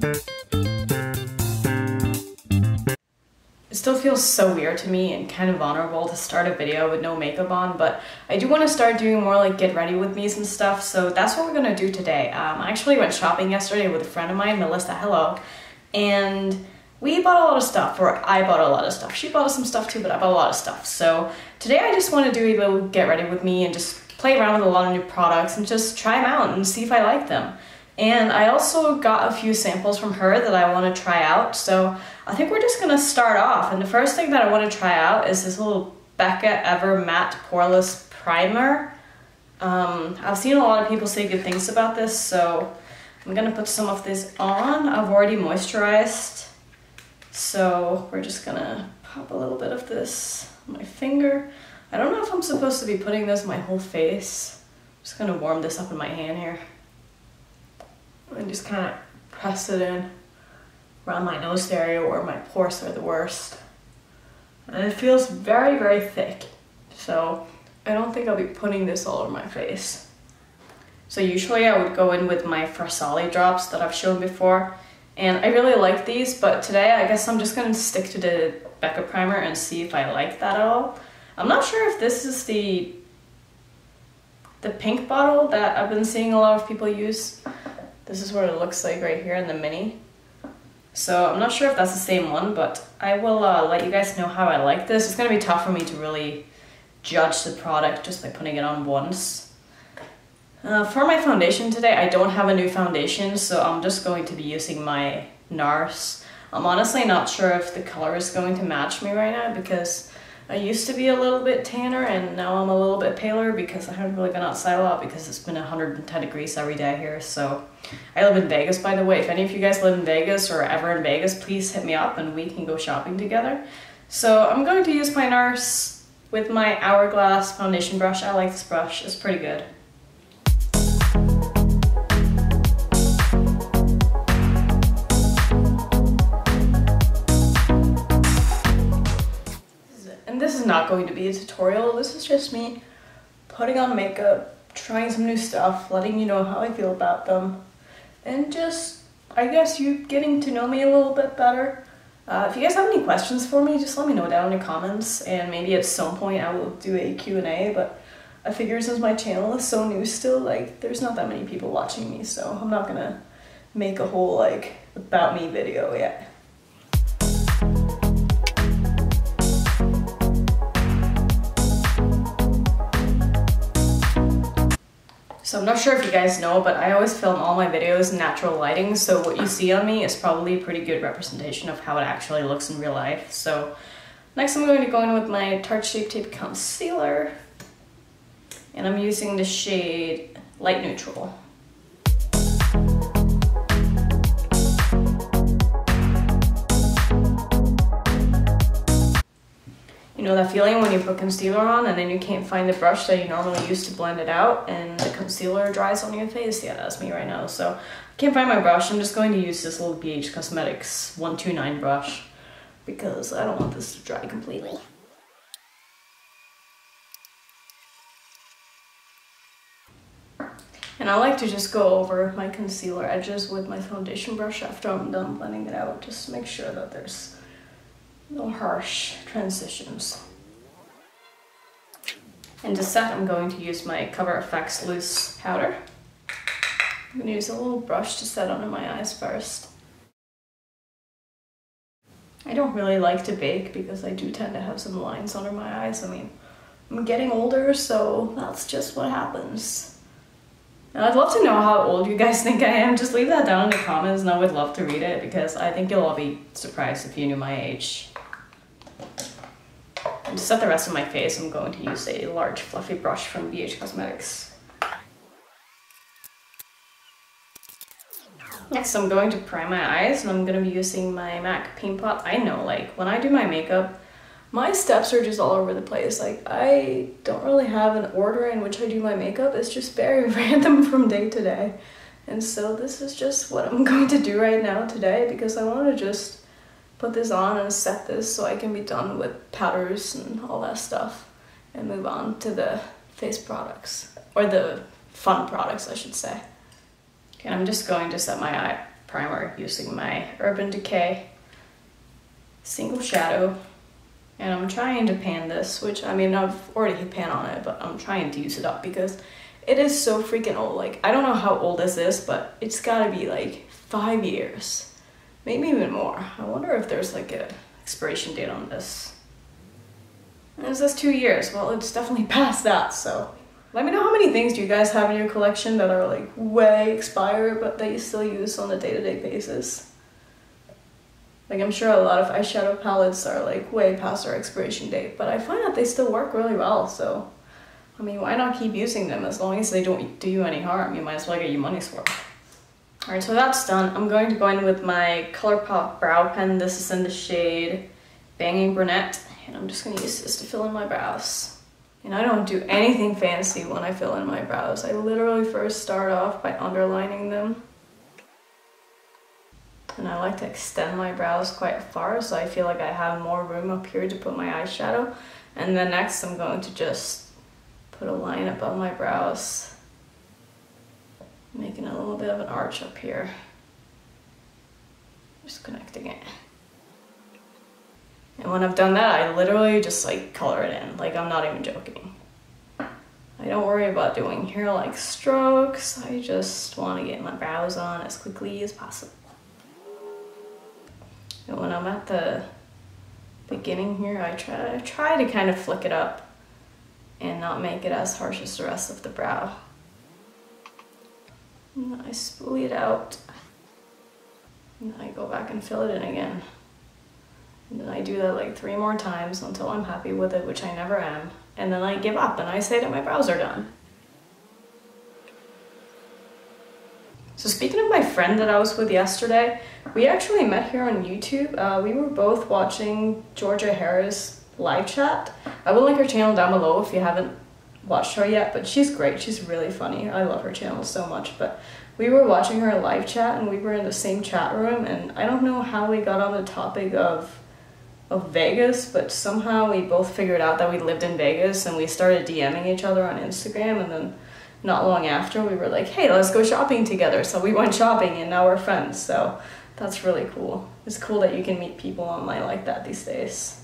It still feels so weird to me and kind of vulnerable to start a video with no makeup on, but I do want to start doing more like get ready with me's and stuff, so that's what we're gonna do today. Um, I actually went shopping yesterday with a friend of mine, Melissa, hello, and we bought a lot of stuff, or I bought a lot of stuff. She bought some stuff too, but I bought a lot of stuff. So today I just want to do a little get ready with me and just play around with a lot of new products and just try them out and see if I like them. And I also got a few samples from her that I want to try out. So I think we're just going to start off. And the first thing that I want to try out is this little Becca Ever Matte Poreless Primer. Um, I've seen a lot of people say good things about this, so I'm going to put some of this on. I've already moisturized, so we're just going to pop a little bit of this on my finger. I don't know if I'm supposed to be putting this my whole face. I'm just gonna warm this up in my hand here. And just kind of press it in around my nose area where my pores are the worst. And it feels very, very thick. So I don't think I'll be putting this all over my face. So usually I would go in with my Farsali drops that I've shown before. And I really like these, but today I guess I'm just gonna stick to the Becca primer and see if I like that at all. I'm not sure if this is the the pink bottle that I've been seeing a lot of people use. This is what it looks like right here in the mini. So I'm not sure if that's the same one, but I will uh, let you guys know how I like this. It's gonna be tough for me to really judge the product just by putting it on once. Uh, for my foundation today, I don't have a new foundation, so I'm just going to be using my NARS. I'm honestly not sure if the color is going to match me right now because I used to be a little bit tanner and now I'm a little bit paler because I haven't really been outside a lot because it's been 110 degrees every day here. So I live in Vegas, by the way. If any of you guys live in Vegas or ever in Vegas, please hit me up and we can go shopping together. So I'm going to use my NARS with my Hourglass foundation brush. I like this brush, it's pretty good. Not going to be a tutorial. This is just me putting on makeup, trying some new stuff, letting you know how I feel about them, and just, I guess, you getting to know me a little bit better. Uh, if you guys have any questions for me, just let me know down in the comments, and maybe at some point I will do a Q&A, but I figure since my channel is so new still, like, there's not that many people watching me, so I'm not gonna make a whole, like, about me video yet. So I'm not sure if you guys know, but I always film all my videos in natural lighting, so what you see on me is probably a pretty good representation of how it actually looks in real life. So next I'm going to go in with my Tarte Shape Tape Concealer, and I'm using the shade Light Neutral. Know that feeling when you put concealer on and then you can't find the brush that you normally use to blend it out and the concealer dries on your face? Yeah, that's me right now. So I can't find my brush. I'm just going to use this little BH Cosmetics 129 brush because I don't want this to dry completely. And I like to just go over my concealer edges with my foundation brush after I'm done blending it out, just to make sure that there's no harsh transitions. And to set, I'm going to use my Cover FX Loose Powder. I'm going to use a little brush to set under my eyes first. I don't really like to bake because I do tend to have some lines under my eyes. I mean, I'm getting older, so that's just what happens. And I'd love to know how old you guys think I am. Just leave that down in the comments and I would love to read it because I think you'll all be surprised if you knew my age. And to set the rest of my face, I'm going to use a large fluffy brush from BH Cosmetics. Next, I'm going to prime my eyes and I'm going to be using my MAC Paint Pot. I know, like, when I do my makeup, my steps are just all over the place. Like, I don't really have an order in which I do my makeup. It's just very random from day to day. And so this is just what I'm going to do right now today because I want to just put this on and set this so I can be done with powders and all that stuff and move on to the face products or the fun products I should say. Okay, I'm just going to set my eye primer using my Urban Decay Single Shadow. And I'm trying to pan this, which I mean, I've already pan on it, but I'm trying to use it up because it is so freaking old. Like, I don't know how old is this is, but it's gotta be like five years, maybe even more. I wonder if there's like a expiration date on this. It says two years. Well, it's definitely past that, so. Let me know how many things do you guys have in your collection that are like way expired, but that you still use on a day-to-day -day basis. Like I'm sure a lot of eyeshadow palettes are like way past their expiration date, but I find that they still work really well, so I mean, why not keep using them as long as they don't do you any harm? You might as well get your money's worth. Alright, so that's done. I'm going to go in with my ColourPop brow pen. This is in the shade Banging Brunette, and I'm just gonna use this to fill in my brows. And I don't do anything fancy when I fill in my brows. I literally first start off by underlining them. And I like to extend my brows quite far so I feel like I have more room up here to put my eyeshadow. And then next I'm going to just put a line above my brows, making a little bit of an arch up here. Just connecting it. And when I've done that, I literally just like color it in. Like I'm not even joking. I don't worry about doing hair like strokes. I just want to get my brows on as quickly as possible. And when I'm at the beginning here, I try, I try to kind of flick it up and not make it as harsh as the rest of the brow. And I spoolie it out. And I go back and fill it in again. And then I do that like three more times until I'm happy with it, which I never am. And then I give up and I say that my brows are done. So speaking of my friend that I was with yesterday, we actually met here on YouTube. Uh, we were both watching Georgia Harris live chat. I will link her channel down below if you haven't watched her yet, but she's great. She's really funny. I love her channel so much. But we were watching her live chat and we were in the same chat room and I don't know how we got on the topic of of Vegas, but somehow we both figured out that we lived in Vegas and we started DMing each other on Instagram and then not long after we were like, hey, let's go shopping together. So we went shopping and now we're friends. So that's really cool. It's cool that you can meet people online like that these days.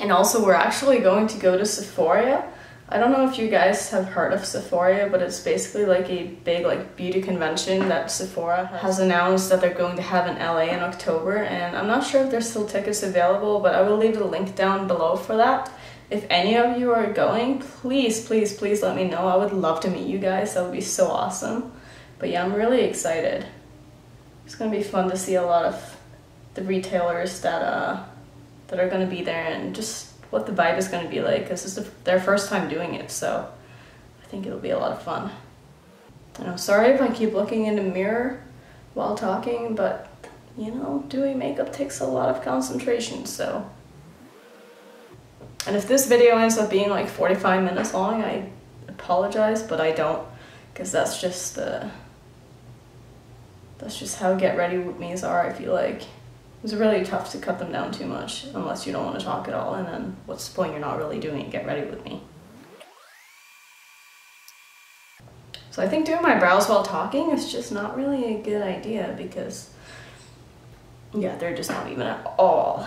And also we're actually going to go to Sephoria I don't know if you guys have heard of Sephoria, but it's basically like a big like beauty convention that Sephora has announced that they're going to have in LA in October and I'm not sure if there's still tickets available, but I will leave the link down below for that. If any of you are going, please, please, please let me know. I would love to meet you guys. That would be so awesome. But yeah, I'm really excited. It's gonna be fun to see a lot of the retailers that uh that are gonna be there and just what the vibe is going to be like. This is the, their first time doing it, so I think it'll be a lot of fun. I know, sorry if I keep looking in the mirror while talking, but you know, doing makeup takes a lot of concentration, so. And if this video ends up being like 45 minutes long, I apologize, but I don't, because that's just the, that's just how get ready with me's are, I feel like. It's really tough to cut them down too much unless you don't want to talk at all and then what's the point you're not really doing it, get ready with me. So I think doing my brows while talking is just not really a good idea because yeah, they're just not even at all.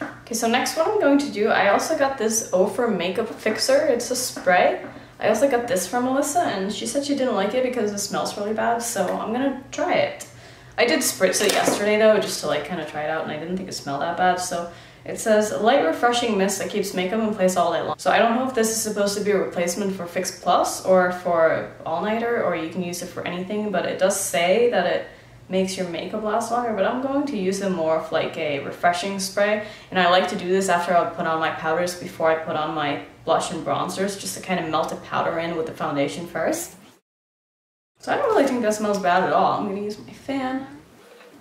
Okay, so next what I'm going to do, I also got this Ofra Makeup Fixer. It's a spray. I also got this from Melissa and she said she didn't like it because it smells really bad, so I'm gonna try it. I did spritz it yesterday though, just to like kind of try it out and I didn't think it smelled that bad, so it says light refreshing mist that keeps makeup in place all day long. So I don't know if this is supposed to be a replacement for Fix Plus or for All Nighter or you can use it for anything, but it does say that it makes your makeup last longer, but I'm going to use it more of like a refreshing spray. And I like to do this after I put on my powders before I put on my blush and bronzers, just to kind of melt the powder in with the foundation first. So I don't really think that smells bad at all. I'm gonna use my fan.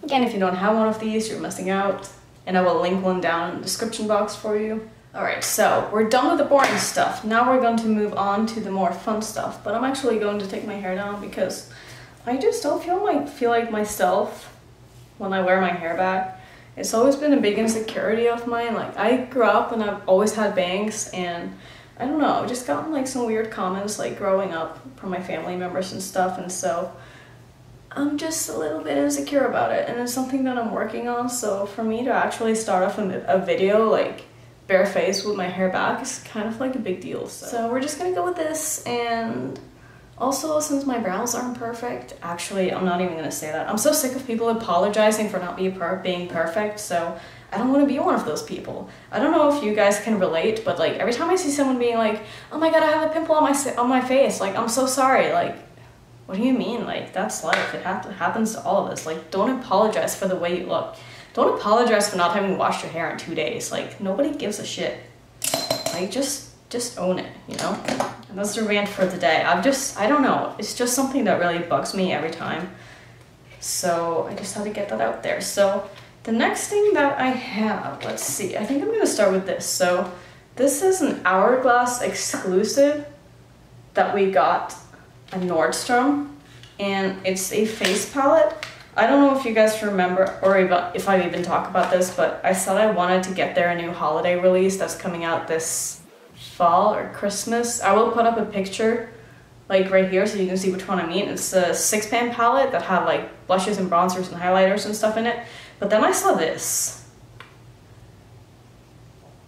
Again, if you don't have one of these, you're missing out. And I will link one down in the description box for you. Alright, so we're done with the boring stuff. Now we're going to move on to the more fun stuff. But I'm actually going to take my hair down because I just don't feel like feel like myself when I wear my hair back. It's always been a big insecurity of mine. Like I grew up and I've always had bangs and I don't know, I've just gotten like some weird comments like growing up from my family members and stuff and so I'm just a little bit insecure about it and it's something that I'm working on so for me to actually start off a, a video like bare face with my hair back is kind of like a big deal. So. so we're just gonna go with this and also since my brows aren't perfect, actually I'm not even gonna say that. I'm so sick of people apologizing for not being, per being perfect so I don't want to be one of those people. I don't know if you guys can relate, but like every time I see someone being like, "Oh my god, I have a pimple on my on my face," like I'm so sorry. Like, what do you mean? Like that's life. It ha happens to all of us. Like, don't apologize for the way you look. Don't apologize for not having washed your hair in two days. Like nobody gives a shit. Like just just own it, you know. And that's the rant for the day. I've just I don't know. It's just something that really bugs me every time. So I just had to get that out there. So the next thing that I have, let's see, I think I'm gonna start with this. So this is an Hourglass exclusive that we got at Nordstrom and it's a face palette. I don't know if you guys remember or if I even talk about this, but I said I wanted to get their new holiday release that's coming out this fall or Christmas. I will put up a picture like right here so you can see which one I mean. It's a six pan palette that had like blushes and bronzers and highlighters and stuff in it. But then I saw this.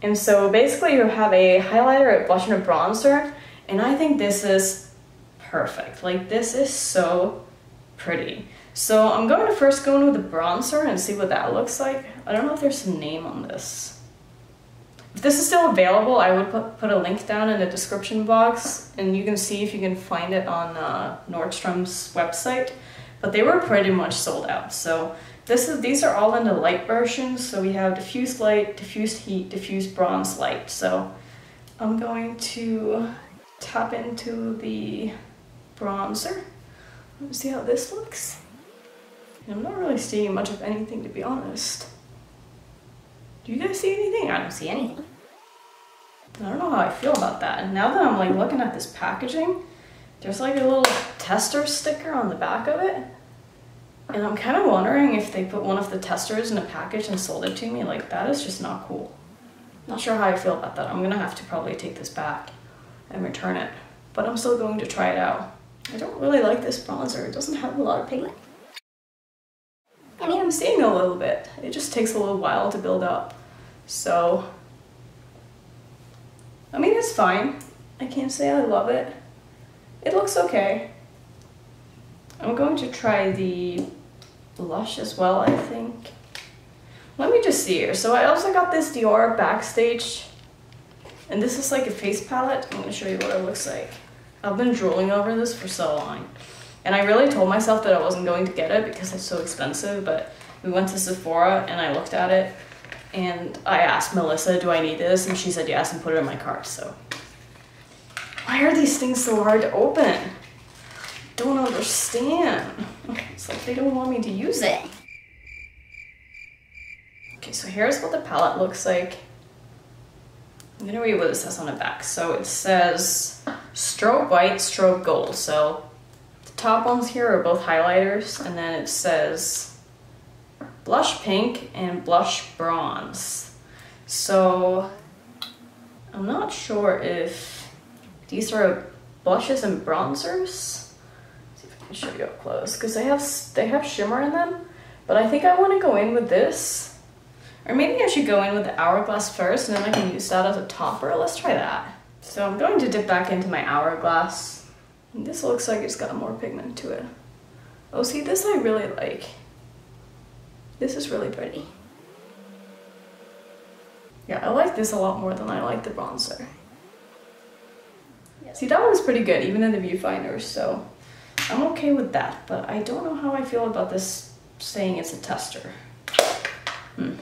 And so basically you have a highlighter, a blush, and a bronzer, and I think this is perfect. Like this is so pretty. So I'm going to first go in with the bronzer and see what that looks like. I don't know if there's a name on this. If this is still available, I would put, a link down in the description box and you can see if you can find it on uh, Nordstrom's website. But they were pretty much sold out. So this is, these are all in the light versions, so we have diffused light, diffused heat, diffused bronze light. So I'm going to tap into the bronzer. Let's see how this looks. I'm not really seeing much of anything to be honest. Do you guys see anything? I don't see anything. I don't know how I feel about that. And now that I'm like looking at this packaging, there's like a little tester sticker on the back of it. And I'm kind of wondering if they put one of the testers in a package and sold it to me. Like, that is just not cool. Not sure how I feel about that. I'm gonna have to probably take this back and return it. But I'm still going to try it out. I don't really like this bronzer. It doesn't have a lot of pigment. I mean, I'm seeing a little bit. It just takes a little while to build up. So, I mean, it's fine. I can't say I love it. It looks okay. I'm going to try the blush as well, I think. Let me just see here. So I also got this Dior Backstage, and this is like a face palette. I'm gonna show you what it looks like. I've been drooling over this for so long. And I really told myself that I wasn't going to get it because it's so expensive, but we went to Sephora and I looked at it and I asked Melissa, do I need this? And she said yes and put it in my cart, so. Why are these things so hard to open? don't understand. It's like they don't want me to use it. Okay, so here's what the palette looks like. I'm gonna read what it says on the back. So it says strobe white, strobe gold. So the top ones here are both highlighters, and then it says blush pink and blush bronze. So I'm not sure if these are blushes and bronzers. Let's see if I can show you up close because they have they have shimmer in them. But I think I want to go in with this. Or maybe I should go in with the hourglass first and then I can use that as a topper. Let's try that. So I'm going to dip back into my hourglass. And this looks like it's got more pigment to it. Oh see this I really like this is really pretty yeah I like this a lot more than I like the bronzer See, that one's pretty good, even in the viewfinder, so I'm okay with that, but I don't know how I feel about this saying it's a tester. Hmm.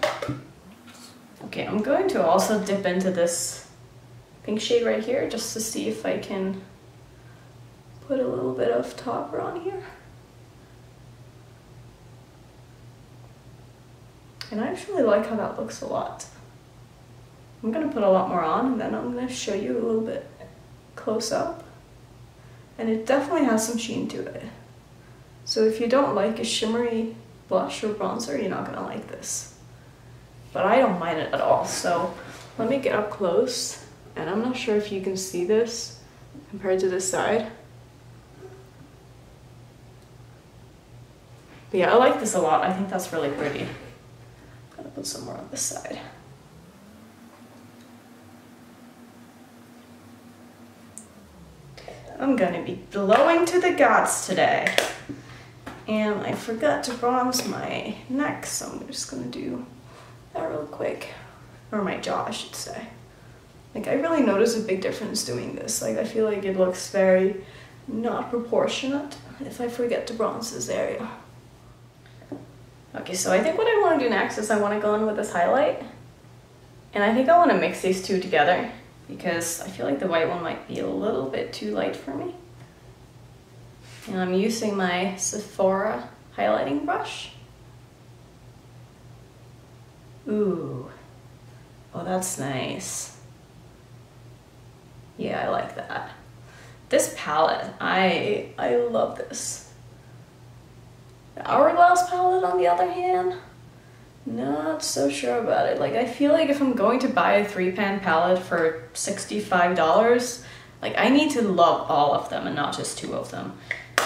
Okay, I'm going to also dip into this pink shade right here just to see if I can put a little bit of topper on here. And I actually like how that looks a lot. I'm gonna put a lot more on and then I'm gonna show you a little bit close up and it definitely has some sheen to it. So if you don't like a shimmery blush or bronzer, you're not gonna like this. But I don't mind it at all, so let me get up close And I'm not sure if you can see this compared to this side. But yeah, I like this a lot. I think that's really pretty. Gonna put some more on this side. I'm gonna be glowing to the gods today. And I forgot to bronze my neck, so I'm just gonna do that real quick. Or my jaw, I should say. Like, I really notice a big difference doing this. Like, I feel like it looks very not proportionate if I forget to bronze this area. Okay, so I think what I want to do next is I want to go in with this highlight. And I think I want to mix these two together because I feel like the white one might be a little bit too light for me. And I'm using my Sephora highlighting brush. Ooh, oh that's nice. Yeah, I like that. This palette, I, I love this. Hourglass palette on the other hand, not so sure about it. Like, I feel like if I'm going to buy a three pan palette for $65, like, I need to love all of them and not just two of them.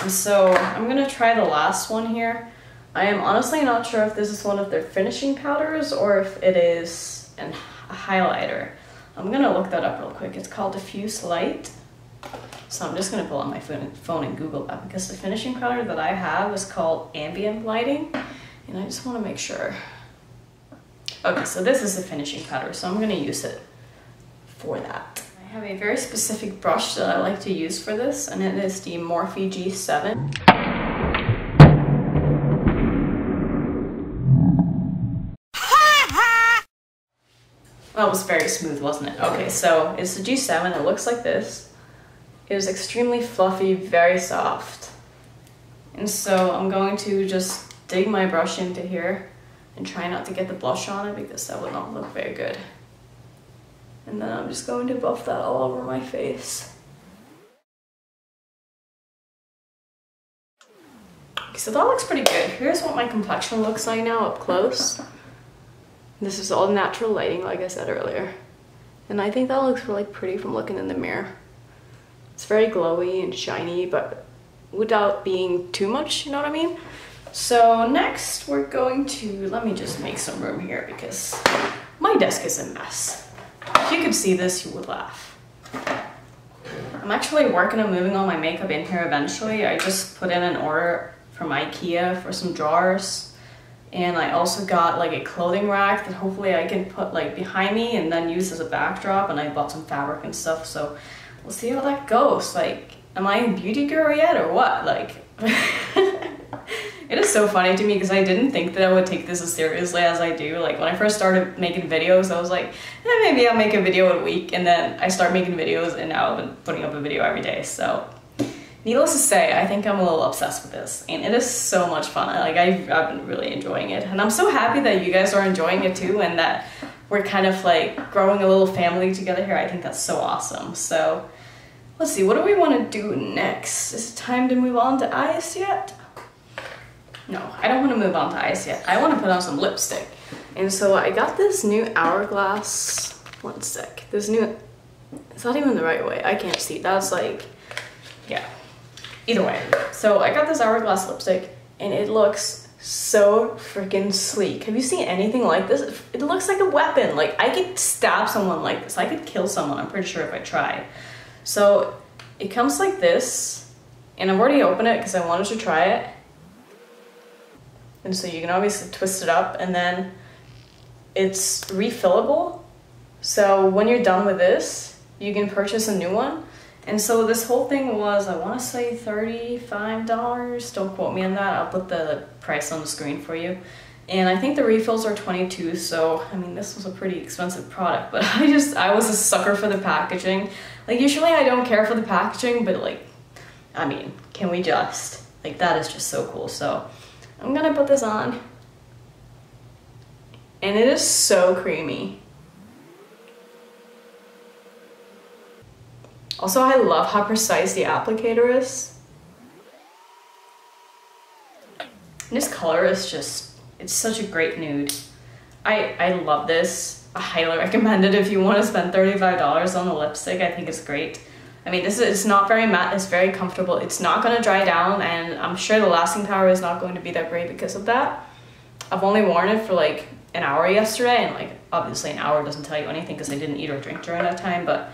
And so, I'm gonna try the last one here. I am honestly not sure if this is one of their finishing powders or if it is an, a highlighter. I'm gonna look that up real quick. It's called Diffuse Light. So I'm just gonna pull out my phone and Google that because the finishing powder that I have is called Ambient Lighting. And I just wanna make sure Okay, so this is the finishing powder, so I'm gonna use it for that. I have a very specific brush that I like to use for this, and it is the Morphe G7. That was very smooth, wasn't it? Okay, so it's the G7, it looks like this. It is extremely fluffy, very soft. And so I'm going to just dig my brush into here and try not to get the blush on it because that would not look very good. And then I'm just going to buff that all over my face. Okay, So that looks pretty good. Here's what my complexion looks like now up close. This is all natural lighting, like I said earlier. And I think that looks really pretty from looking in the mirror. It's very glowy and shiny, but without being too much, you know what I mean? So next we're going to, let me just make some room here because my desk is a mess. If you could see this, you would laugh. I'm actually working on moving all my makeup in here eventually. I just put in an order from Ikea for some drawers. And I also got like a clothing rack that hopefully I can put like behind me and then use as a backdrop. And I bought some fabric and stuff. So we'll see how that goes. Like, am I a beauty guru yet or what? Like, It is so funny to me because I didn't think that I would take this as seriously as I do. Like when I first started making videos, I was like, eh, maybe I'll make a video a week. And then I start making videos and now I've been putting up a video every day. So needless to say, I think I'm a little obsessed with this and it is so much fun. Like I've, I've been really enjoying it and I'm so happy that you guys are enjoying it too and that we're kind of like growing a little family together here. I think that's so awesome. So let's see, what do we want to do next? Is it time to move on to eyes yet? No, I don't want to move on to eyes yet. I want to put on some lipstick. And so I got this new Hourglass, one sec, this new, it's not even the right way. I can't see, that's like, yeah, either way. So I got this Hourglass lipstick and it looks so freaking sleek. Have you seen anything like this? It looks like a weapon. Like I could stab someone like this. I could kill someone, I'm pretty sure if I tried. So it comes like this and I've already opened it because I wanted to try it and so you can obviously twist it up and then it's refillable. So when you're done with this, you can purchase a new one. And so this whole thing was, I want to say $35. Don't quote me on that. I'll put the price on the screen for you. And I think the refills are 22, so I mean, this was a pretty expensive product, but I just, I was a sucker for the packaging. Like, usually I don't care for the packaging, but like, I mean, can we just? Like, that is just so cool. So I'm gonna put this on. And it is so creamy. Also, I love how precise the applicator is. this color is just, it's such a great nude. I, I love this. I highly recommend it if you want to spend $35 on a lipstick. I think it's great. I mean, this is not very matte, it's very comfortable. It's not going to dry down and I'm sure the lasting power is not going to be that great because of that. I've only worn it for like an hour yesterday and like obviously an hour doesn't tell you anything because I didn't eat or drink during that time, but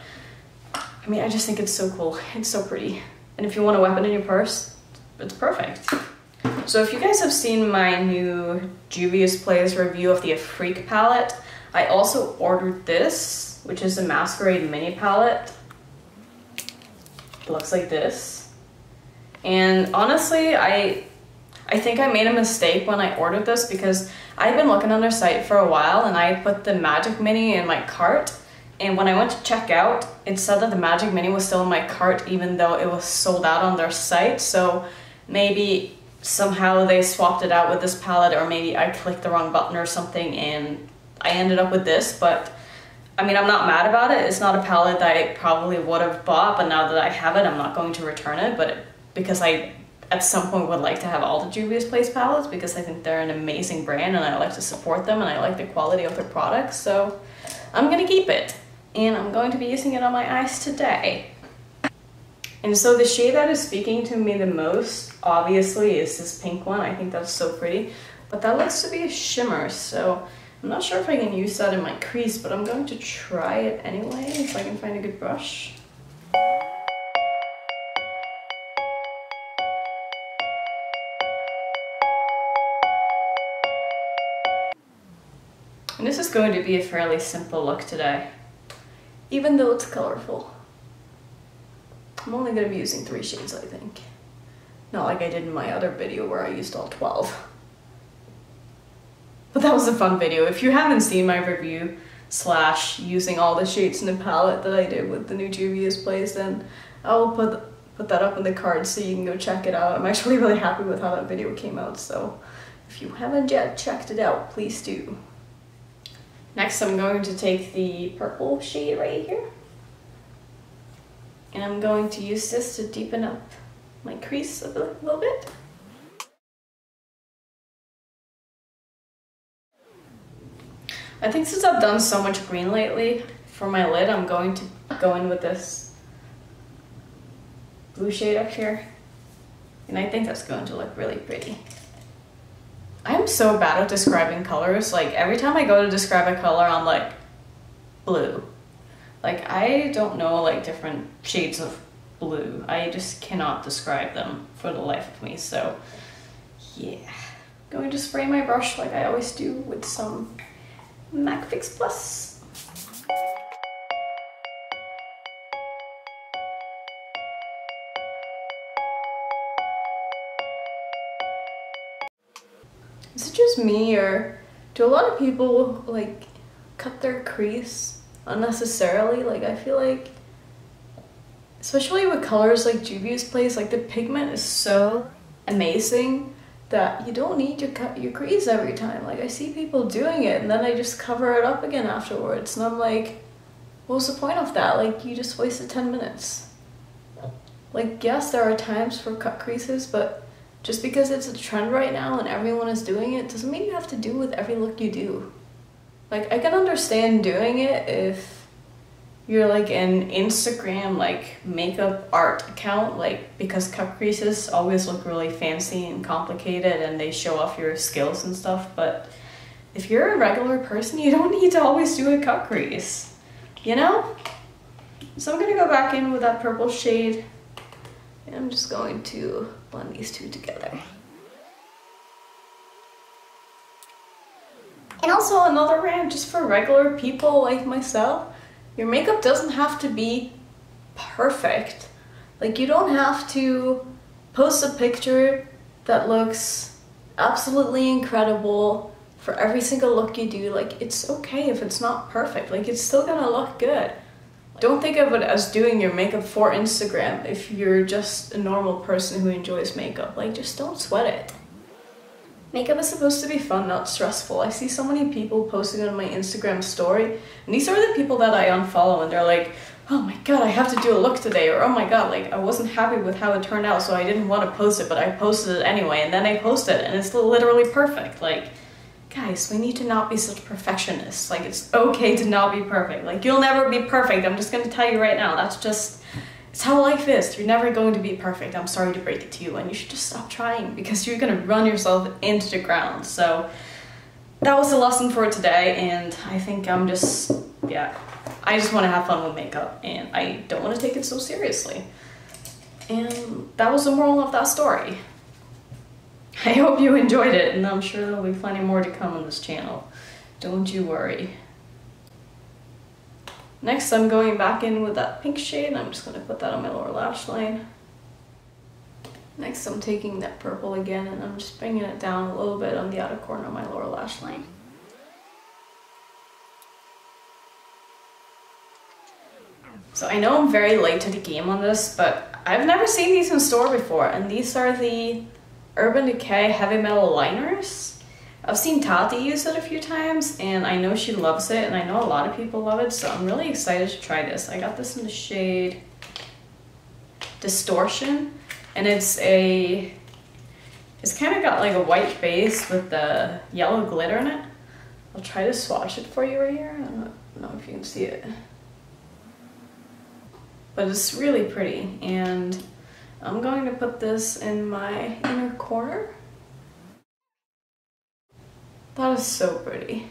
I mean, I just think it's so cool. It's so pretty. And if you want a weapon in your purse, it's perfect. So if you guys have seen my new Juvia's Place review of the Afrique palette, I also ordered this, which is a Masquerade mini palette. It looks like this. And honestly, I I think I made a mistake when I ordered this because I've been looking on their site for a while and I put the Magic Mini in my cart and when I went to check out, it said that the Magic Mini was still in my cart even though it was sold out on their site. So maybe somehow they swapped it out with this palette or maybe I clicked the wrong button or something and I ended up with this, but I mean, I'm not mad about it. It's not a palette that I probably would have bought, but now that I have it, I'm not going to return it, but because I at some point would like to have all the Juvia's Place palettes because I think they're an amazing brand and I like to support them and I like the quality of their products. So I'm gonna keep it and I'm going to be using it on my eyes today. And so the shade that is speaking to me the most, obviously, is this pink one. I think that's so pretty. But that looks to be a shimmer, so I'm not sure if I can use that in my crease, but I'm going to try it anyway, if I can find a good brush. And this is going to be a fairly simple look today, even though it's colorful. I'm only to be using three shades, I think. Not like I did in my other video where I used all 12. But that was a fun video. If you haven't seen my review slash using all the shades in the palette that I did with the new Juvia's Place, then I will put put that up in the card so you can go check it out. I'm actually really happy with how that video came out, so if you haven't yet checked it out, please do. Next, I'm going to take the purple shade right here. And I'm going to use this to deepen up my crease a little bit. I think since I've done so much green lately, for my lid, I'm going to go in with this blue shade up here. And I think that's going to look really pretty. I'm so bad at describing colors. Like every time I go to describe a color, I'm like, blue. Like I don't know like different shades of blue. I just cannot describe them for the life of me. So yeah, going to spray my brush like I always do with some MAC Fix Plus. Is it just me or do a lot of people like cut their crease unnecessarily? Like I feel like especially with colors like Juvia's Place, like the pigment is so amazing that you don't need to cut your crease every time. Like I see people doing it and then I just cover it up again afterwards and I'm like, what's the point of that? Like you just wasted 10 minutes. Like yes, there are times for cut creases, but just because it's a trend right now and everyone is doing it doesn't mean you have to do with every look you do. Like I can understand doing it if you're like an Instagram like makeup art account like because cut creases always look really fancy and complicated and they show off your skills and stuff but if you're a regular person you don't need to always do a cut crease you know so I'm gonna go back in with that purple shade and I'm just going to blend these two together and also another rant just for regular people like myself your makeup doesn't have to be perfect. Like you don't have to post a picture that looks absolutely incredible for every single look you do. Like it's okay if it's not perfect. Like it's still gonna look good. Don't think of it as doing your makeup for Instagram if you're just a normal person who enjoys makeup. Like just don't sweat it. Makeup is supposed to be fun, not stressful. I see so many people posting on my Instagram story, and these are the people that I unfollow, and they're like, oh my god, I have to do a look today, or oh my god, like I wasn't happy with how it turned out, so I didn't want to post it, but I posted it anyway, and then I posted it, and it's literally perfect. Like, guys, we need to not be such perfectionists. Like, it's okay to not be perfect. Like, you'll never be perfect. I'm just gonna tell you right now. That's just, it's how life is. You're never going to be perfect. I'm sorry to break it to you. And you should just stop trying because you're gonna run yourself into the ground. So, that was the lesson for today. And I think I'm just, yeah, I just wanna have fun with makeup and I don't wanna take it so seriously. And that was the moral of that story. I hope you enjoyed it, and I'm sure there'll be plenty more to come on this channel. Don't you worry. Next, I'm going back in with that pink shade, and I'm just going to put that on my lower lash line. Next, I'm taking that purple again, and I'm just bringing it down a little bit on the outer corner of my lower lash line. So I know I'm very late to the game on this, but I've never seen these in store before, and these are the Urban Decay Heavy Metal Liners. I've seen Tati use it a few times and I know she loves it and I know a lot of people love it so I'm really excited to try this. I got this in the shade Distortion and it's a, it's kind of got like a white base with the yellow glitter in it. I'll try to swatch it for you right here. I don't know if you can see it. But it's really pretty and I'm going to put this in my inner corner. That is so pretty.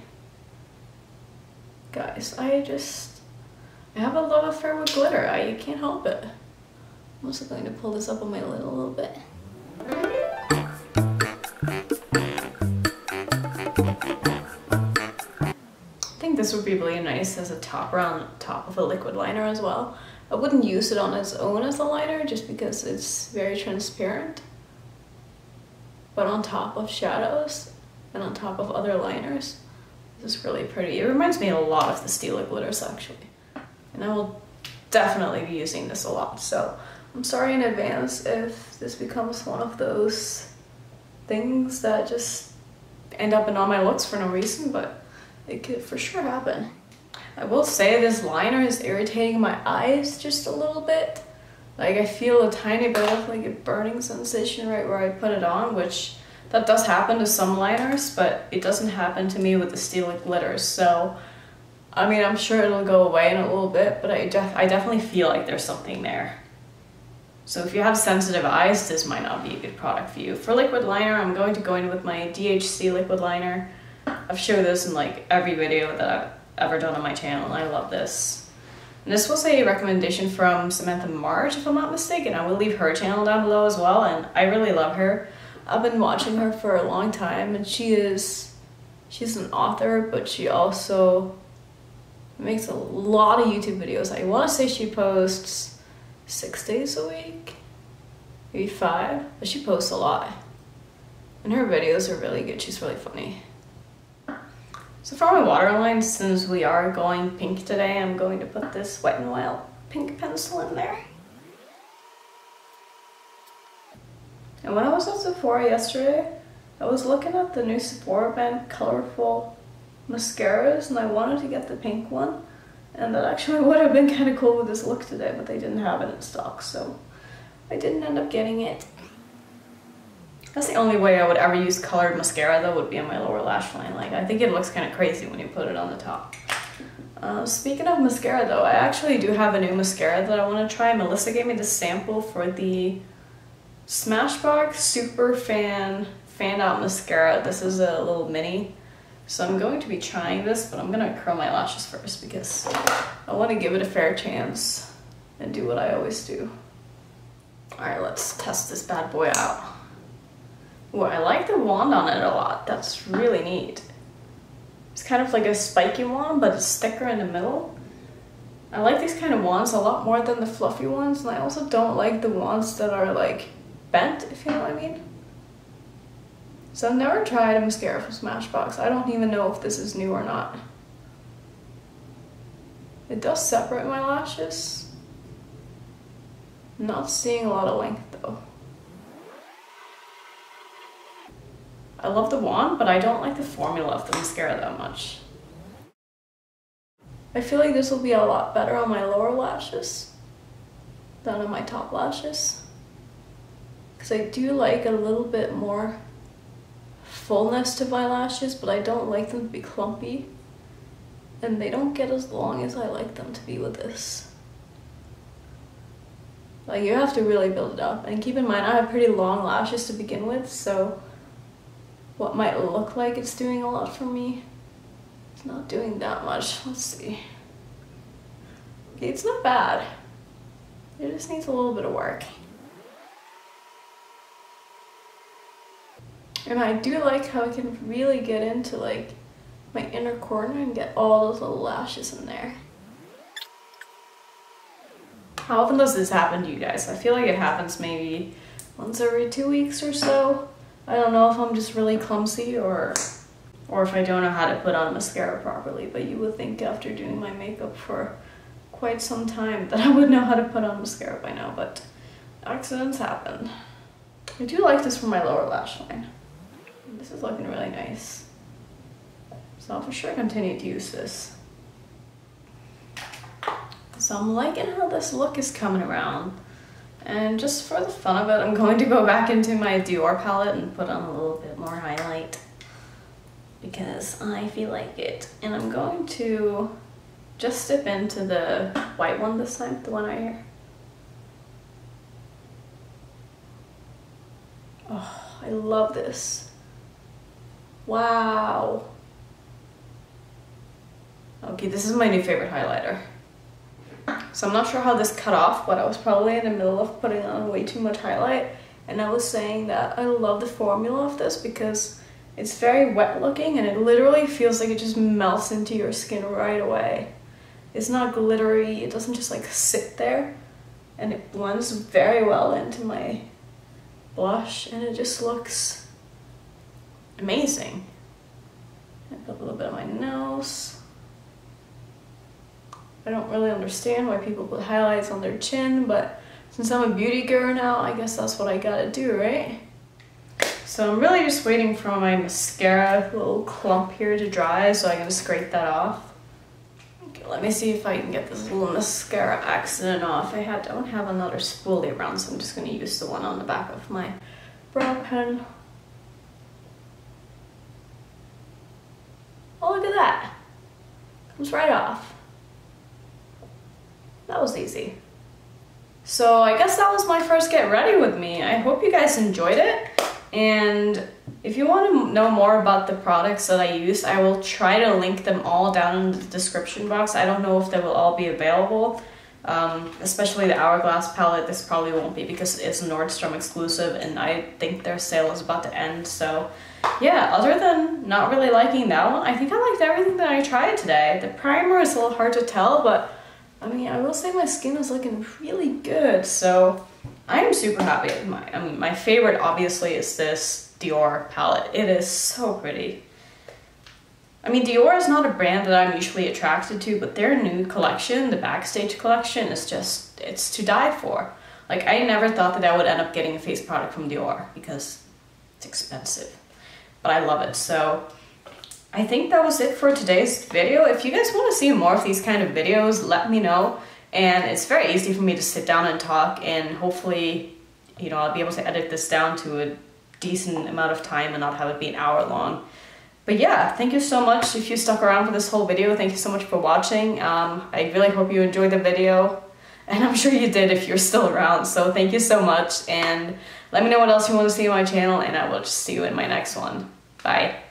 Guys, I just, I have a love affair with glitter. I you can't help it. I'm also going to pull this up on my lid a little bit. I think this would be really nice as a top around top of a liquid liner as well. I wouldn't use it on its own as a liner just because it's very transparent. But on top of shadows and on top of other liners, this is really pretty. It reminds me a lot of the Stila glitters actually. And I will definitely be using this a lot. So I'm sorry in advance if this becomes one of those things that just end up in all my looks for no reason, but it could for sure happen. I will say this liner is irritating my eyes just a little bit. Like I feel a tiny bit of like a burning sensation right where I put it on, which that does happen to some liners, but it doesn't happen to me with the Stila glitters. So, I mean, I'm sure it'll go away in a little bit, but I, def I definitely feel like there's something there. So if you have sensitive eyes, this might not be a good product for you. For liquid liner, I'm going to go in with my DHC liquid liner. I've showed this in like every video that I've ever done on my channel, and I love this. And this was a recommendation from Samantha March, if I'm not mistaken. I will leave her channel down below as well, and I really love her. I've been watching her for a long time, and she is, she's an author, but she also makes a lot of YouTube videos. I want to say she posts six days a week, maybe five, but she posts a lot. And her videos are really good. She's really funny. So for my waterline, since we are going pink today, I'm going to put this Wet n Wild pink pencil in there. And when I was at Sephora yesterday, I was looking at the new Sephora brand colorful mascaras and I wanted to get the pink one. And that actually would have been kind of cool with this look today, but they didn't have it in stock, so I didn't end up getting it. That's the only way I would ever use colored mascara though would be on my lower lash line. Like I think it looks kind of crazy when you put it on the top. Uh, speaking of mascara though, I actually do have a new mascara that I want to try. Melissa gave me the sample for the Smashbox Super Fan Fan Out Mascara. This is a little mini. So I'm going to be trying this, but I'm going to curl my lashes first because I want to give it a fair chance and do what I always do. Alright, let's test this bad boy out. Ooh, I like the wand on it a lot. That's really neat. It's kind of like a spiky wand, but it's thicker in the middle. I like these kind of wands a lot more than the fluffy ones, and I also don't like the wands that are like bent, if you know what I mean. So I've never tried a mascara from Smashbox. I don't even know if this is new or not. It does separate my lashes. not seeing a lot of length though. I love the wand, but I don't like the formula of the mascara that much. I feel like this will be a lot better on my lower lashes than on my top lashes. Because I do like a little bit more fullness to my lashes, but I don't like them to be clumpy. And they don't get as long as I like them to be with this. Like you have to really build it up. And keep in mind, I have pretty long lashes to begin with, so what might look like it's doing a lot for me, it's not doing that much. Let's see. Okay, it's not bad. It just needs a little bit of work. And I do like how I can really get into like my inner corner and get all those little lashes in there. How often does this happen to you guys? I feel like it happens maybe once every two weeks or so. I don't know if I'm just really clumsy or or if I don't know how to put on mascara properly, but you would think after doing my makeup for quite some time that I would know how to put on mascara by now, but accidents happen. I do like this for my lower lash line. This is looking really nice. So I'll for sure continue to use this. So I'm liking how this look is coming around. And just for the fun of it, I'm going to go back into my Dior palette and put on a little bit more highlight because I feel like it. And I'm going to just dip into the white one this time, the one right here. Oh, I love this. Wow. Okay, this is my new favorite highlighter. So I'm not sure how this cut off, but I was probably in the middle of putting on way too much highlight. And I was saying that I love the formula of this because it's very wet looking and it literally feels like it just melts into your skin right away. It's not glittery, it doesn't just like sit there. And it blends very well into my blush and it just looks amazing. I put a little bit on my nose. I don't really understand why people put highlights on their chin, but since I'm a beauty girl now, I guess that's what I gotta do, right? So I'm really just waiting for my mascara little clump here to dry, so I'm gonna scrape that off. Okay, let me see if I can get this little mascara accident off. I don't have another spoolie around, so I'm just gonna use the one on the back of my brow pen. Oh, look at that. Comes right off. That was easy. So I guess that was my first get ready with me. I hope you guys enjoyed it. And if you want to know more about the products that I use, I will try to link them all down in the description box. I don't know if they will all be available. Um, especially the Hourglass palette, this probably won't be because it's Nordstrom exclusive and I think their sale is about to end. So yeah, other than not really liking that one, I think I liked everything that I tried today. The primer is a little hard to tell, but I mean, I will say my skin is looking really good, so I'm super happy with my, I mean, my favorite obviously is this Dior palette. It is so pretty. I mean, Dior is not a brand that I'm usually attracted to, but their new collection, the Backstage collection, is just, it's to die for. Like, I never thought that I would end up getting a face product from Dior because it's expensive, but I love it. So I think that was it for today's video. If you guys want to see more of these kind of videos, let me know. And it's very easy for me to sit down and talk and hopefully, you know, I'll be able to edit this down to a decent amount of time and not have it be an hour long. But yeah, thank you so much if you stuck around for this whole video. Thank you so much for watching. Um, I really hope you enjoyed the video. And I'm sure you did if you're still around. So thank you so much. And let me know what else you want to see on my channel. And I will just see you in my next one. Bye.